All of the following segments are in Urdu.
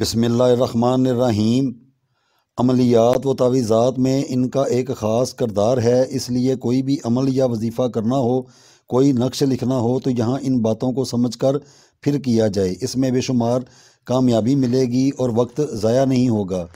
بسم اللہ الرحمن الرحیم۔ عملیات و تعویذات میں ان کا ایک خاص کردار ہے، اس لیے کوئی بھی عمل یا وظیفہ کرنا ہو، کوئی نقش لکھنا ہو، تو یہاں ان باتوں کو سمجھ کر پھر کیا جائے۔ اس میں بے شمار کامیابی ملے گی اور وقت ضائع نہیں ہوگا۔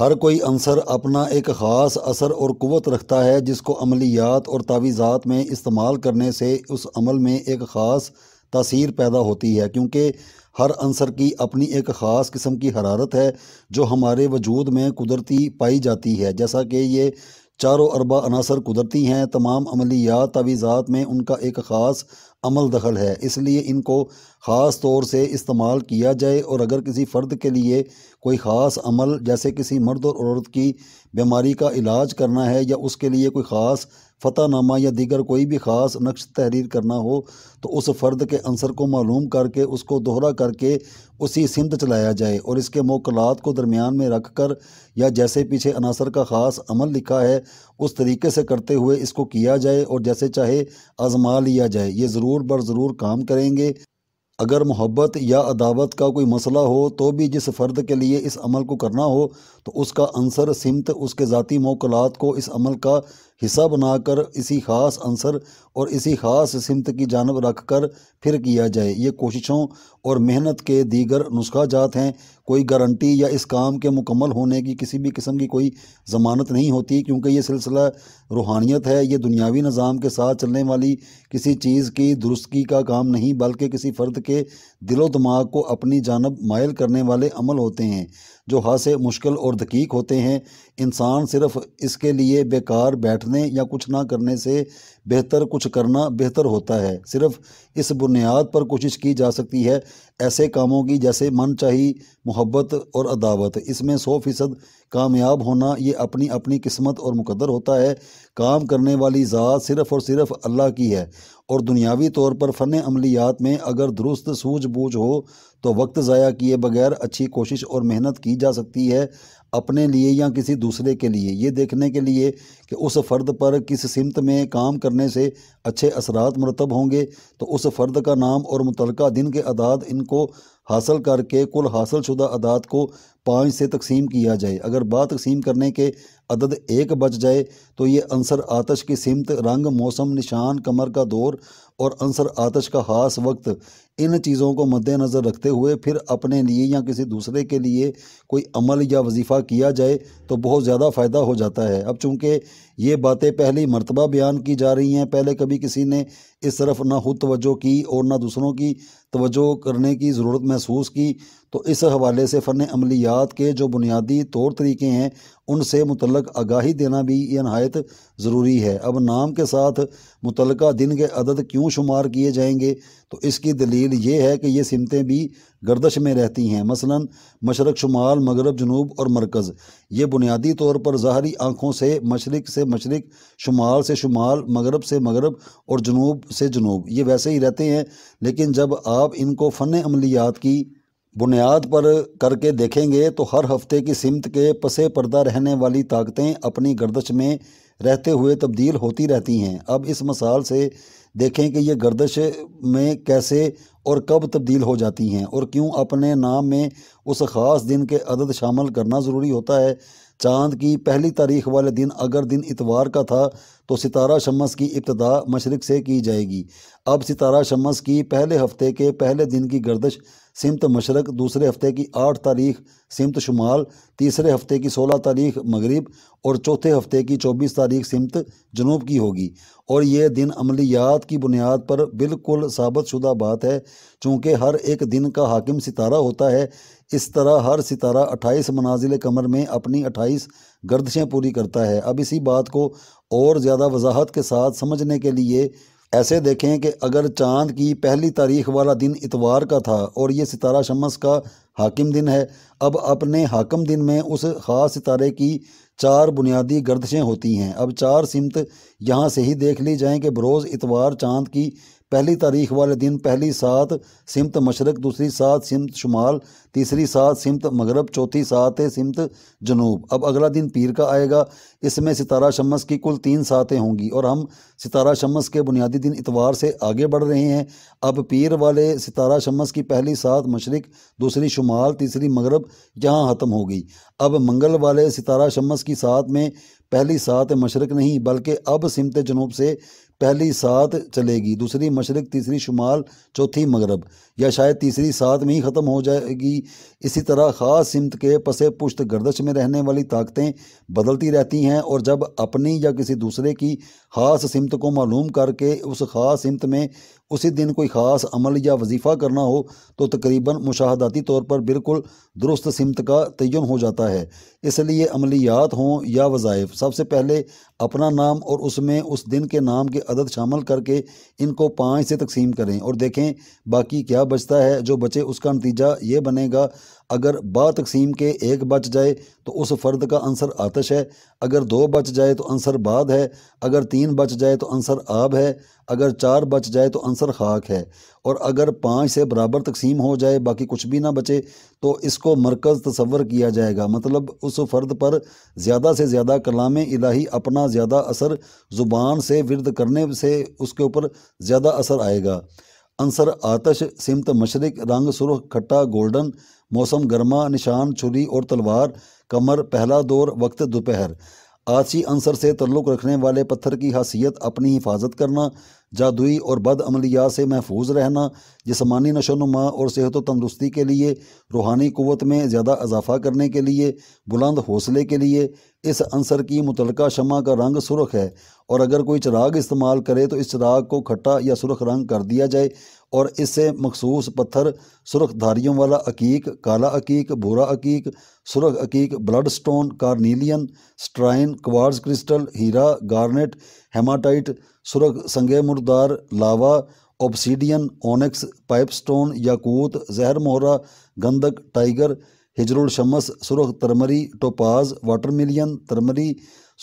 ہر کوئی عنصر اپنا ایک خاص اثر اور قوت رکھتا ہے، جس کو عملیات اور تعویذات میں استعمال کرنے سے اس عمل میں ایک خاص تاثیر پیدا ہوتی ہے۔ کیونکہ ہر عنصر کی اپنی ایک خاص قسم کی حرارت ہے جو ہمارے وجود میں قدرتی پائی جاتی ہے۔ جیسا کہ یہ چاروں اربع عناصر قدرتی ہیں، تمام عملیات تعویذات میں ان کا ایک خاص عمل دخل ہے۔ اس لیے ان کو خاص طور سے استعمال کیا جائے اور اگر کسی فرد کے لیے کوئی خاص عمل، جیسے کسی مرد اور عورت کی بیماری کا علاج کرنا ہے یا اس کے لیے کوئی خاص فتح نامہ یا دیگر کوئی بھی خاص نقش تحریر کرنا ہو، تو اس فرد کے عنصر کو معلوم کر کے اس کو دوہرا کر کے اسی سمت چلایا جائے اور اس کے موکلات کو درمیان میں رکھ کر یا جیسے پیچھے عناصر کا خاص عمل لکھا ہے، اس طریقے سے کرتے ہوئے اس کو کیا جائے اور جیسے چاہے آزما لیا جائے۔ یہ ضرور بر ضرور کام کریں گے۔ اگر محبت یا عداوت کا کوئی مسئلہ ہو تو بھی جس فرد کے لیے اس عمل کو کرنا ہو تو اس کا عنصر سمت، اس کے ذاتی موکلات کو اس عمل کا حصہ بنا کر اسی خاص عنصر اور اسی خاص سمت کی جانب رکھ کر پھر کیا جائے۔ یہ کوششوں اور محنت کے دیگر نسخہ جات ہیں کوئی گارنٹی یا اس کام کے مکمل ہونے کی کسی بھی قسم کی کوئی ضمانت نہیں ہوتی کیونکہ یہ سلسلہ روحانیت ہے، یہ دنیاوی نظام کے ساتھ چلنے والی کسی چیز کی درستگی کا کام نہیں بلکہ کسی فرد کے دل و دماغ کو اپنی جانب مائل کرنے والے عمل ہوتے ہیں جو ہاں سے مشکل اور دقیق ہوتے ہیں۔ انسان صرف اس کے لیے بیکار بیٹھنے یا کچھ نہ کرنے سے بہتر کچھ کرنا بہتر ہوتا ہے۔ صرف اس بنیاد پر کوشش کی جا سکتی ہے۔ ایسے کاموں کی جیسے من چاہی، محبت اور عداوت، اس میں سو فیصد کامیاب ہونا یہ اپنی اپنی قسمت اور مقدر ہوتا ہے۔ کام کرنے والی ذات صرف اور صرف اللہ کی ہے۔ اور دنیاوی طور پر فن عملیات میں اگر درست سوجھ بوجھ ہو تو وقت ضائع کیے بغیر اچھی کوشش اور محنت کی جا سکتی ہے اپنے لیے یا کسی دوسرے کے لیے۔ یہ دیکھنے کے لیے کہ اس فرد پر کس سمت میں کام کرنے سے اچھے اثرات مرتب ہوں گے۔ تو اس فرد کا نام اور متعلقہ دن کے اعداد ان کو حاصل کر کے کل حاصل شدہ عداد کو پانچ سے تقسیم کیا جائے۔ اگر با تقسیم کرنے کے عدد ایک بچ جائے تو یہ عنصر آتش کی سمت، رنگ، موسم، نشان، کمر کا دور اور عنصر آتش کا خاص وقت ان چیزوں کو مد نظر رکھتے ہوئے پھر اپنے لیے یا کسی دوسرے کے لیے کوئی عمل یا وظیفہ کیا جائے تو بہت زیادہ فائدہ ہو جاتا ہے۔ اب چونکہ یہ باتیں پہلی مرتبہ بیان کی جا رہی ہیں، پہلے کبھی کسی نے اس طرف نہ خود توجہ کی اور نہ دوسروں کی توجہ کرنے کی ضرورت محسوس کی، تو اس حوالے سے فن عملیات کے جو بنیادی طور طریقے ہیں، ان سے متعلق آگاہی دینا بھی یہ نہایت ضروری ہے۔ اب نام کے ساتھ متعلقہ دن کے عدد کیوں شمار کیے جائیں گے؟ تو اس کی دلیل یہ ہے کہ یہ سمتیں بھی گردش میں رہتی ہیں۔ مثلا مشرق شمال، مغرب جنوب اور مرکز۔ یہ بنیادی طور پر ظاہری آنکھوں سے مشرق سے مشرق، شمال سے شمال، مغرب سے مغرب اور جنوب سے جنوب۔ یہ ویسے ہی رہتے ہیں، لیکن جب آپ ان کو فن عملیات کی بنیاد پر کر کے دیکھیں گے تو ہر ہفتے کی سمت کے پس پردہ رہنے والی طاقتیں اپنی گردش میں رہتے ہوئے تبدیل ہوتی رہتی ہیں۔ اب اس مثال سے دیکھیں کہ یہ گردش میں کیسے اور کب تبدیل ہو جاتی ہیں اور کیوں اپنے نام میں اس خاص دن کے عدد شامل کرنا ضروری ہوتا ہے۔ چاند کی پہلی تاریخ والے دن اگر دن اتوار کا تھا تو ستارہ شمس کی ابتدا مشرق سے کی جائے گی۔ اب ستارہ شمس کی پہلے ہفتے کے پہلے دن کی گردش سمت مشرق، دوسرے ہفتے کی آٹھ تاریخ سمت شمال، تیسرے ہفتے کی سولہ تاریخ مغرب اور چوتھے ہفتے کی چوبیس تاریخ سمت جنوب کی ہوگی۔ اور یہ دن عملیات کی بنیاد پر بالکل ثابت شدہ بات ہے، چونکہ ہر ایک دن کا حاکم ستارہ ہوتا ہے۔ اس طرح ہر ستارہ اٹھائیس منازل کمر میں اپنی اٹھائیس گردشیں پوری کرتا ہے۔ اب اسی بات کو اور زیادہ وضاحت کے ساتھ سمجھنے کے لیے ایسے دیکھیں کہ اگر چاند کی پہلی تاریخ والا دن اتوار کا تھا اور یہ ستارہ شمس کا حاکم دن ہے۔ اب اپنے حاکم دن میں اس خاص ستارے کی چار بنیادی گردشیں ہوتی ہیں۔ اب چار سمت یہاں سے ہی دیکھ لی جائیں کہ بروز اتوار چاند کی پہلی تاریخ والے دن پہلی سات سمت مشرق، دوسری سات سمت شمال، تیسری سات سمت مغرب، چوتھی سات سمت جنوب۔ اب اگلا دن پیر کا آئے گا۔ اس میں ستارہ شمس کی کل تین ساتیں ہوں گی اور ہم ستارہ شمس کے بنیادی دن اتوار سے آگے بڑھ رہے ہیں۔ اب پیر والے ستارہ شمس کی پہلی سات مشرق، دوسری شمال شمال تیسری مغرب یہاں ختم ہو گئی۔ اب منگل والے ستارہ شمس کی سات میں پہلی سات مشرق نہیں بلکہ اب سمت جنوب سے پہلی سات چلے گی۔ دوسری مشرق، تیسری شمال، چوتھی مغرب۔ یا شاید تیسری سات میں ہی ختم ہو جائے گی۔ اسی طرح خاص سمت کے پس پشت گردش میں رہنے والی طاقتیں بدلتی رہتی ہیں اور جب اپنی یا کسی دوسرے کی خاص سمت کو معلوم کر کے اس خاص سمت میں اسی دن کوئی خاص عمل یا وظیفہ کرنا ہو تو تقریباً مشاہداتی طور پر بالکل درست سمت کا تعین ہو جاتا ہے۔ اس لیے عملیات ہوں یا وظائف، سب سے پہلے اپنا نام اور اس میں اس دن کے نام کے عدد شامل کر کے ان کو پانچ سے تقسیم کریں اور دیکھیں باقی کیا بچتا ہے، جو بچے اس کا نتیجہ یہ بنے گا۔ اگر با تقسیم کے ایک بچ جائے تو اس فرد کا عنصر آتش ہے۔ اگر دو بچ جائے تو عنصر باد ہے۔ اگر تین بچ جائے تو عنصر آب ہے۔ اگر چار بچ جائے تو عنصر خاک ہے۔ اور اگر پانچ سے برابر تقسیم ہو جائے باقی کچھ بھی نہ بچے تو اس کو مرکز تصور کیا جائے گا۔ مطلب اس فرد پر زیادہ سے زیادہ کلام الہی اپنا زیادہ اثر زبان سے ورد کرنے سے اس کے اوپر زیادہ اثر آئے گا۔ عنصر آتش، سمت، مشرق، رنگ، سرخ، کھٹا، گولڈن موسم گرما، نشان، چھری اور تلوار، کمر، پہلا دور، وقت دوپہر۔ آسی عنصر سے تعلق رکھنے والے پتھر کی حیثیت اپنی حفاظت کرنا جادوئی اور بد عملیات سے محفوظ رہنا، جسمانی نشو و نما اور صحت و تندرستی کے لیے، روحانی قوت میں زیادہ اضافہ کرنے کے لیے، بلند حوصلے کے لیے۔ اس عنصر کی متعلقہ شمع کا رنگ سرخ ہے اور اگر کوئی چراغ استعمال کرے تو اس چراغ کو کھٹا یا سرخ رنگ کر دیا جائے اور اس سے مخصوص پتھر، سرخ دھاریوں والا عقیق، کالا عقیق، بھورا عقیق، سرخ عقیق، blood stone, carnelian, سٹرائن، quartz crystal, ہیرا گارنٹ ہیماٹائٹ سرخ سنگ مردار lava obsidian onyx pipe stone یاقوت، زہر مہرہ، گندک ٹائیگر ہجر الشمس سرخ ترمری ٹوپاز واٹر ملین ترمری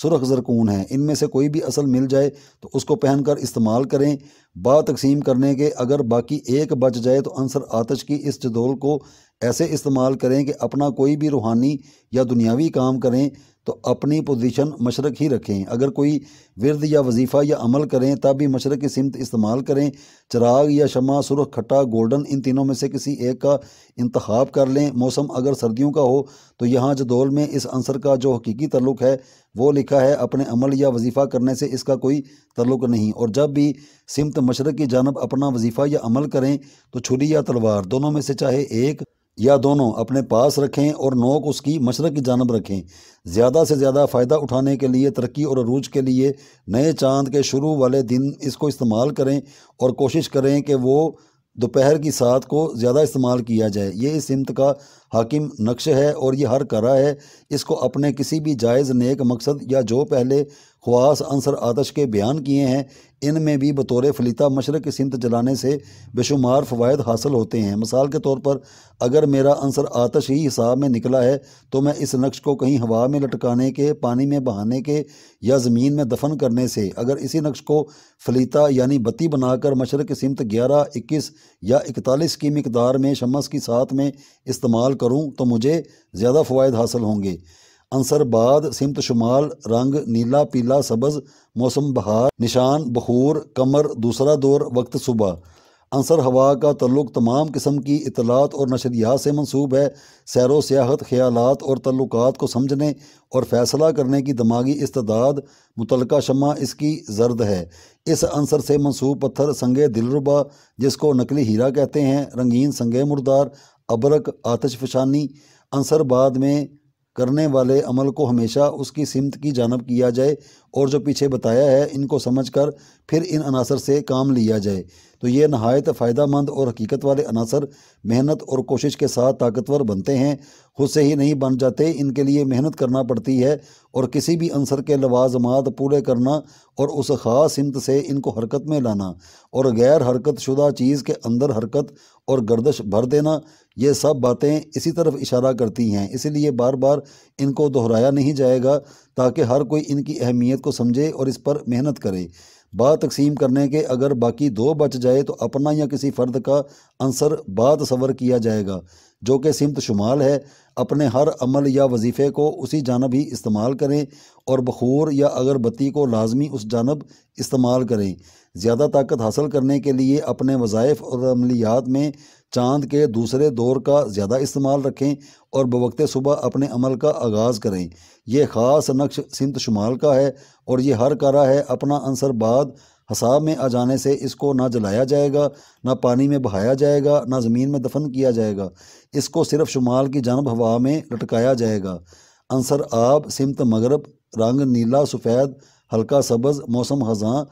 سرخ زرکون ہیں۔ ان میں سے کوئی بھی اصل مل جائے تو اس کو پہن کر استعمال کریں۔ با تقسیم کرنے کے اگر باقی ایک بچ جائے تو عنصر آتش کی اس جدول کو ایسے استعمال کریں کہ اپنا کوئی بھی روحانی یا دنیاوی کام کریں تو اپنی پوزیشن مشرق ہی رکھیں۔ اگر کوئی ورد یا وظیفہ یا عمل کریں تب بھی مشرق کی سمت استعمال کریں۔ چراغ یا شمع، سرخ، کھٹا، گولڈن، ان تینوں میں سے کسی ایک کا انتخاب کر لیں۔ موسم اگر سردیوں کا ہو تو یہاں جدول میں اس عنصر کا جو حقیقی تعلق ہے وہ لکھا ہے، اپنے عمل یا وظیفہ کرنے سے اس کا کوئی تعلق نہیں۔ اور جب بھی سمت مشرق کی جانب اپنا وظیفہ یا عمل کریں تو چھری یا تلوار دونوں میں سے چاہے ایک یا دونوں اپنے پاس رکھیں اور نوک اس کی مشرق کی جانب رکھیں۔ زیادہ سے زیادہ فائدہ اٹھانے کے لیے ترقی اور عروج کے لیے نئے چاند کے شروع والے دن اس کو استعمال کریں اور کوشش کریں کہ وہ دوپہر کی سات کو زیادہ استعمال کیا جائے۔ یہ اس سمت کا حاکم نقش ہے اور یہ ہر کرا ہے۔ اس کو اپنے کسی بھی جائز نیک مقصد یا جو پہلے خواص عنصر آتش کے بیان کیے ہیں ان میں بھی بطور فلیتا مشرق سمت جلانے سے بے شمار فوائد حاصل ہوتے ہیں۔ مثال کے طور پر، اگر میرا عنصر آتش ہی حساب میں نکلا ہے، تو میں اس نقش کو کہیں ہوا میں لٹکانے کے، پانی میں بہانے کے یا زمین میں دفن کرنے سے، اگر اسی نقش کو فلیتا یعنی بتی بنا کر مشرق سمت گیارہ، اکیس یا اکتالیس کی مقدار میں شمس کی ساتھ میں استعمال کروں، تو مجھے زیادہ فوائد حاصل ہوں گے۔ عنصر بعد سمت شمال، رنگ نیلا، پیلا سبز، موسم بہار، نشان، بخور، کمر، دوسرا دور، وقت صبح۔ عنصر ہوا کا تعلق تمام قسم کی اطلاعات اور نشریات سے منسوب ہے۔ سیر و سیاحت، خیالات اور تعلقات کو سمجھنے اور فیصلہ کرنے کی دماغی استعداد متعلقہ شمع اس کی زرد ہے۔ اس عنصر سے منسوب پتھر سنگ دلربا، جس کو نقلی ہیرا کہتے ہیں، رنگین سنگ مردار، ابرک، آتش فشانی۔ عنصر بعد میں کرنے والے عمل کو ہمیشہ اس کی سمت کی جانب کیا جائے اور جو پیچھے بتایا ہے، ان کو سمجھ کر پھر ان عناصر سے کام لیا جائے۔ تو یہ نہایت فائدہ مند اور حقیقت والے عناصر محنت اور کوشش کے ساتھ طاقتور بنتے ہیں۔ خود سے ہی نہیں بن جاتے، ان کے لیے محنت کرنا پڑتی ہے اور کسی بھی عنصر کے لوازمات پورے کرنا اور اس خاص سمت سے ان کو حرکت میں لانا اور غیر حرکت شدہ چیز کے اندر حرکت اور گردش بھر دینا، یہ سب باتیں اسی طرف اشارہ کرتی ہیں۔ اسی لیے بار بار ان کو دہرایا نہیں جائے گا۔ تاکہ ہر کوئی ان کی اہمیت کو سمجھے اور اس پر محنت کرے۔ بعد تقسیم کرنے کے اگر باقی دو بچ جائے تو اپنا یا کسی فرد کا عنصر بعد تصور کیا جائے گا، جو کہ سمت شمال ہے۔ اپنے ہر عمل یا وظیفے کو اسی جانب ہی استعمال کریں اور بخور یا اگر بتی کو لازمی اس جانب استعمال کریں۔ زیادہ طاقت حاصل کرنے کے لیے اپنے وظائف اور عملیات میں چاند کے دوسرے دور کا زیادہ استعمال رکھیں اور بوقت صبح اپنے عمل کا آغاز کریں۔ یہ خاص نقش سمت شمال کا ہے اور یہ ہر کرا ہے اپنا عنصر بعد حساب میں آ جانے سے اس کو نہ جلایا جائے گا، نہ پانی میں بہایا جائے گا، نہ زمین میں دفن کیا جائے گا۔ اس کو صرف شمال کی جانب ہوا میں لٹکایا جائے گا۔ عنصر آب، سمت مغرب، رنگ نیلا، سفید، ہلکا سبز، موسم خزاں،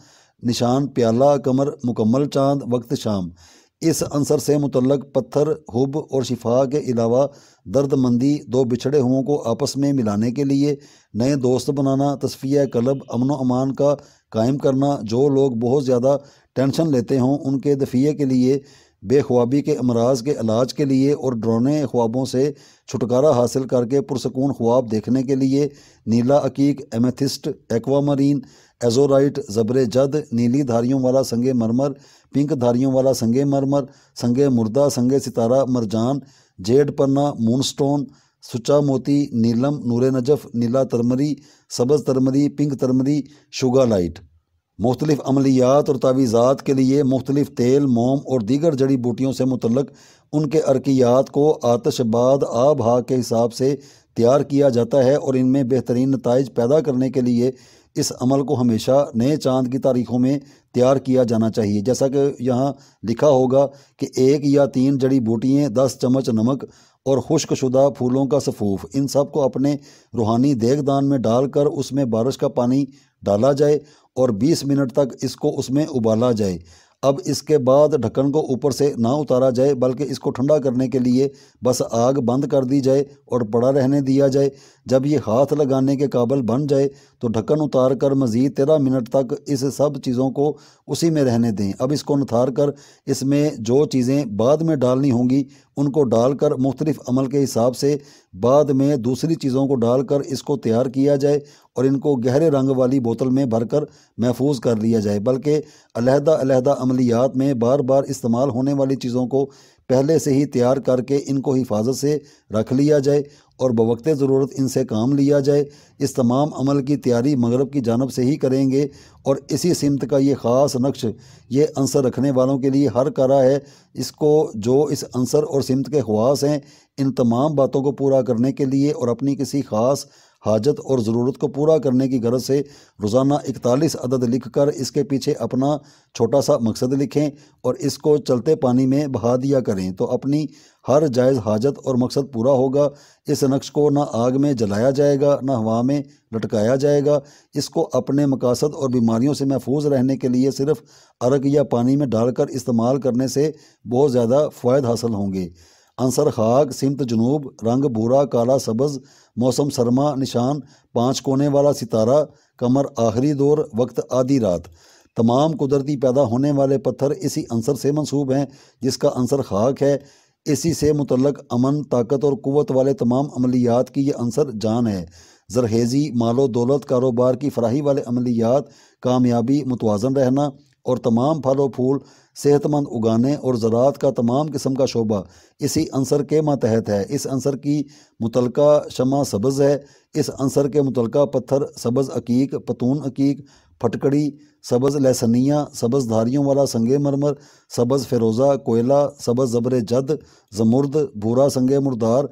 نشان، پیالہ، کمر، مکمل چاند، وقت شام۔ اس عنصر سے متعلق پتھر، حب اور شفا کے علاوہ درد مندی دو بچھڑے ہوں کو آپس میں ملانے کے لیے نئے دوست بنانا، تصفیہ قلب امن و امان کا قائم کرنا، جو لوگ بہت زیادہ ٹینشن لیتے ہوں، ان کے دفیے کے لیے بے خوابی کے امراض کے علاج کے لیے اور ڈرونے خوابوں سے چھٹکارا حاصل کر کے پرسکون خواب دیکھنے کے لیے نیلا عقیق، ایمیتھسٹ، ایکوا مرین ایزورائٹ، زبر جد، نیلی دھاریوں والا سنگ مرمر پنک دھاریوں والا سنگ مرمر سنگ مردہ سنگ ستارہ، مرجان جیڈ پنا، مون سٹون، سچا موتی، نیلم نور نجف، نیلا ترمری، سبز ترمری، پنک ترمری، شوگا لائٹ۔ مختلف عملیات اور تعویذات کے لیے مختلف تیل، موم اور دیگر جڑی بوٹیوں سے متعلق ان کے ارکیات کو آتش بعد آب ہا کے حساب سے تیار کیا جاتا ہے اور ان میں بہترین نتائج پیدا کرنے کے لیے اس عمل کو ہمیشہ نئے چاند کی تاریخوں میں تیار کیا جانا چاہیے۔ جیسا کہ یہاں لکھا ہوگا کہ ایک یا تین جڑی بوٹیاں، دس چمچ نمک اور خشک شدہ پھولوں کا صفوف، ان سب کو اپنے روحانی دیگ دان میں ڈال کر اس میں بارش کا پانی ڈالا جائے اور بیس منٹ تک اس کو اس میں ابالا جائے۔ اب اس کے بعد ڈھکن کو اوپر سے نہ اتارا جائے، بلکہ اس کو ٹھنڈا کرنے کے لیے بس آگ بند کر دی جائے اور پڑا رہنے دیا جائے۔ جب یہ ہاتھ لگانے کے قابل بن جائے تو ڈھکن اتار کر مزید تیرہ منٹ تک اس سب چیزوں کو اسی میں رہنے دیں۔ اب اس کو نتھار کر اس میں جو چیزیں بعد میں ڈالنی ہوں گی ان کو ڈال کر مختلف عمل کے حساب سے بعد میں دوسری چیزوں کو ڈال کر اس کو تیار کیا جائے اور ان کو گہرے رنگ والی بوتل میں بھر کر محفوظ کر لیا جائے۔ بلکہ علیحدہ علیحدہ عملیات میں بار بار استعمال ہونے والی چیزوں کو پہلے سے ہی تیار کر کے ان کو حفاظت سے رکھ لیا جائے اور بوقت ضرورت ان سے کام لیا جائے۔ اس تمام عمل کی تیاری مغرب کی جانب سے ہی کریں گے اور اسی سمت کا یہ خاص نقش، یہ عنصر رکھنے والوں کے لیے ہر کرا ہے۔ اس کو جو اس عنصر اور سمت کے خواص ہیں، ان تمام باتوں کو پورا کرنے کے لیے اور اپنی کسی خاص حاجت اور ضرورت کو پورا کرنے کی غرض سے روزانہ اکتالیس عدد لکھ کر اس کے پیچھے اپنا چھوٹا سا مقصد لکھیں اور اس کو چلتے پانی میں بہا دیا کریں تو اپنی ہر جائز حاجت اور مقصد پورا ہوگا۔ اس نقش کو نہ آگ میں جلایا جائے گا، نہ ہوا میں لٹکایا جائے گا۔ اس کو اپنے مقاصد اور بیماریوں سے محفوظ رہنے کے لیے صرف عرق یا پانی میں ڈال کر استعمال کرنے سے بہت زیادہ فوائد حاصل ہوں گے۔ عنصر خاک، سمت جنوب، رنگ بورا، کالا سبز، موسم سرما، نشان، پانچ کونے والا ستارہ، کمر آخری دور، وقت آدھی رات۔ تمام قدرتی پیدا ہونے والے پتھر اسی عنصر سے منسوب ہیں، جس کا عنصر خاک ہے۔ اسی سے متعلق امن، طاقت اور قوت والے تمام عملیات کی یہ عنصر جان ہے۔ زرخیزی، مال و دولت، کاروبار کی فراہی والے عملیات، کامیابی، متوازن رہنا اور تمام پھل و پھول صحت مند اگانے اور زراعت کا تمام قسم کا شعبہ اسی عنصر کے ماتحت ہے۔ اس عنصر کی متعلقہ شمع سبز ہے۔ اس عنصر کے متعلقہ پتھر سبز عقیق، پتون عقیق، پھٹکڑی سبز لہسنیہ سبز دھاریوں والا سنگ مرمر، سبز فیروزہ، کوئلہ، سبز زبر جد، زمرد، بھورا سنگ مردار،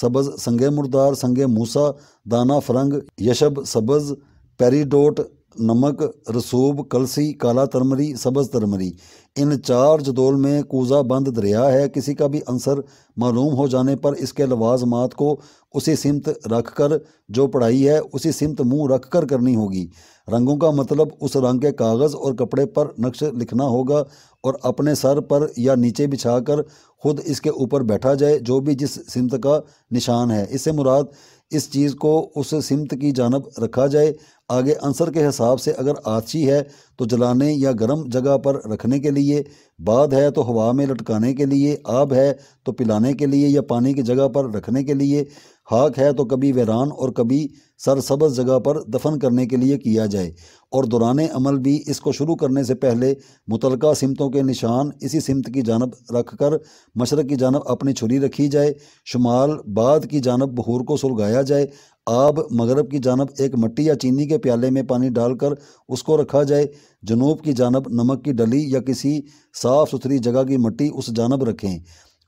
سبز سنگ مردار، سنگ موسا، دانہ فرنگ، یشب سبز پیریڈوٹ نمک، رسوب، کلسی، کالا ترمری، سبز ترمری۔ ان چار جدول میں کوزہ بند دریا ہے۔ کسی کا بھی عنصر معلوم ہو جانے پر اس کے لوازمات کو اسی سمت رکھ کر جو پڑھائی ہے، اسی سمت منہ رکھ کر کرنی ہوگی۔ رنگوں کا مطلب اس رنگ کے کاغذ اور کپڑے پر نقش لکھنا ہوگا اور اپنے سر پر یا نیچے بچھا کر خود اس کے اوپر بیٹھا جائے، جو بھی جس سمت کا نشان ہے۔ اس سے مراد اس چیز کو اس سمت کی جانب رکھا جائے۔ آگے عنصر کے حساب سے اگر آتشی ہے تو جلانے یا گرم جگہ پر رکھنے کے لیے بعد ہے تو ہوا میں لٹکانے کے لیے، آب ہے تو پلانے کے لیے یا پانی کی جگہ پر رکھنے کے لیے حاک ہے تو کبھی ویران اور کبھی سرسبز جگہ پر دفن کرنے کے لیے کیا جائے۔ اور دوران عمل بھی اس کو شروع کرنے سے پہلے متعلقہ سمتوں کے نشان اسی سمت کی جانب رکھ کر مشرق کی جانب اپنی چھری رکھی جائے، شمال بعد کی جانب بخور کو سلگایا جائے۔ آب مغرب کی جانب ایک مٹی یا چینی کے پیالے میں پانی ڈال کر اس کو رکھا جائے۔ جنوب کی جانب نمک کی ڈلی یا کسی صاف ستھری جگہ کی مٹی اس جانب رکھیں۔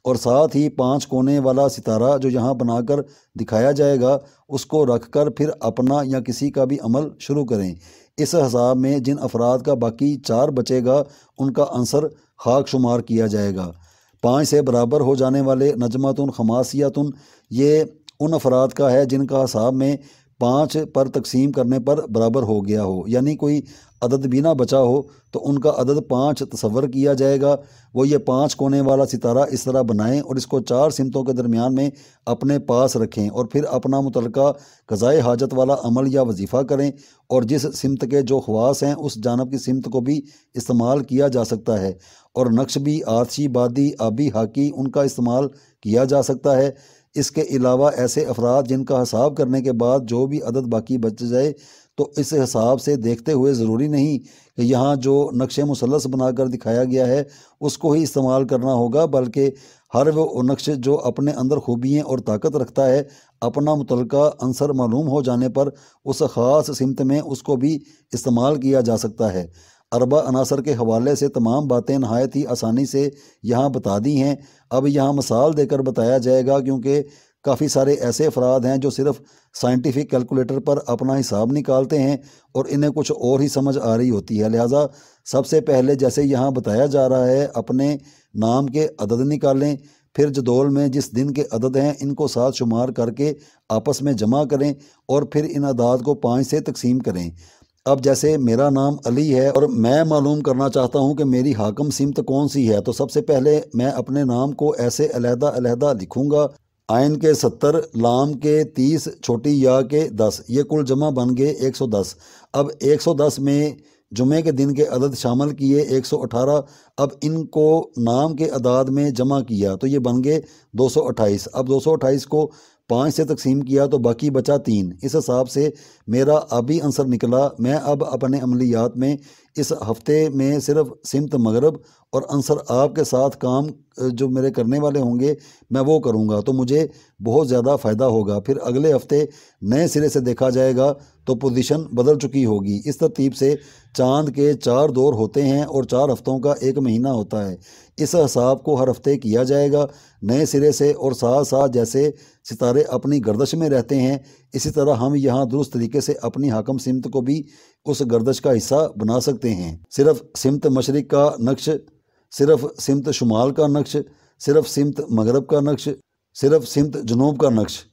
اور ساتھ ہی پانچ کونے والا ستارہ جو یہاں بنا کر دکھایا جائے گا، اس کو رکھ کر پھر اپنا یا کسی کا بھی عمل شروع کریں۔ اس حساب میں جن افراد کا باقی چار بچے گا، ان کا عنصر خاک شمار کیا جائے گا۔ پانچ سے برابر ہو جانے والے نجمتن، خماسیتن، یہ ان افراد کا ہے جن کا حساب میں پانچ پر تقسیم کرنے پر برابر ہو گیا ہو۔ یعنی کوئی عدد بھی نہ بچا ہو تو ان کا عدد پانچ تصور کیا جائے گا۔ وہ یہ پانچ کونے والا ستارہ اس طرح بنائیں اور اس کو چار سمتوں کے درمیان میں اپنے پاس رکھیں اور پھر اپنا متعلقہ قضائے حاجت والا عمل یا وظیفہ کریں اور جس سمت کے جو خواص ہیں اس جانب کی سمت کو بھی استعمال کیا جا سکتا ہے اور نقش بھی آتشی بادی، آبی، ہاکی ان کا استعمال کیا جا سکتا ہے۔ اس کے علاوہ ایسے افراد جن کا حساب کرنے کے بعد جو بھی عدد باقی بچ جائے، تو اس حساب سے دیکھتے ہوئے ضروری نہیں کہ یہاں جو نقش مثلث بنا کر دکھایا گیا ہے، اس کو ہی استعمال کرنا ہوگا، بلکہ ہر وہ نقش جو اپنے اندر خوبیاں اور طاقت رکھتا ہے، اپنا متعلقہ عنصر معلوم ہو جانے پر اس خاص سمت میں اس کو بھی استعمال کیا جا سکتا ہے۔ اربع عناصر کے حوالے سے تمام باتیں نہایت ہی آسانی سے یہاں بتا دی ہیں۔ اب یہاں مثال دے کر بتایا جائے گا کیونکہ کافی سارے ایسے افراد ہیں جو صرف سائنٹیفک کیلکولیٹر پر اپنا حساب نکالتے ہیں اور انہیں کچھ اور ہی سمجھ آ رہی ہوتی ہے۔ لہٰذا سب سے پہلے جیسے یہاں بتایا جا رہا ہے، اپنے نام کے عدد نکالیں، پھر جدول میں جس دن کے عدد ہیں ان کو ساتھ شمار کر کے آپس میں جمع کریں اور پھر ان عداد کو پانچ سے تقسیم کریں۔ اب جیسے میرا نام علی ہے اور میں معلوم کرنا چاہتا ہوں کہ میری حاکم سمت کون سی ہے، تو سب سے پہلے میں اپنے نام کو ایسے علیحدہ علیحدہ لکھوں گا۔ آئین کے ستر، لام کے تیس، چھوٹی یا کے دس، یہ کل جمع بن گئے ایک سو دس۔ اب ایک سو دس میں جمعے کے دن کے عدد شامل کیے ایک سو اٹھارہ۔ اب ان کو نام کے عداد میں جمع کیا، تو یہ بن گئے دو سو اٹھائیس۔ اب دو سو اٹھائیس کو پانچ سے تقسیم کیا تو باقی بچا تین۔ اس حساب سے میرا ابھی عنصر نکلا۔ میں اب اپنے عملیات میں اس ہفتے میں صرف سمت مغرب اور عنصر آپ کے ساتھ کام جو میرے کرنے والے ہوں گے، میں وہ کروں گا، تو مجھے بہت زیادہ فائدہ ہوگا۔ پھر اگلے ہفتے نئے سرے سے دیکھا جائے گا تو پوزیشن بدل چکی ہوگی۔ اس ترتیب سے چاند کے چار دور ہوتے ہیں اور چار ہفتوں کا ایک مہینہ ہوتا ہے۔ اس حساب کو ہر ہفتے کیا جائے گا نئے سرے سے اور ساتھ ساتھ جیسے ستارے اپنی گردش میں رہتے ہیں، اسی طرح ہم یہاں درست طریقے سے اپنی حاکم سمت کو بھی اس گردش کا حصہ بنا سکتے ہیں۔ صرف سمت مشرق کا نقش صرف سمت شمال کا نقش، صرف سمت مغرب کا نقش، صرف سمت جنوب کا نقش۔